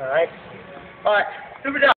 Alright? Alright, super job.